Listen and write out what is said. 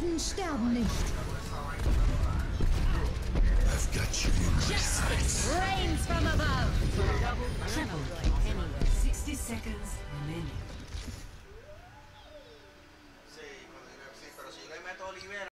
Helden sterben nicht. I've got you in my sights. Rains from above. Double, triple, 60 seconds remaining.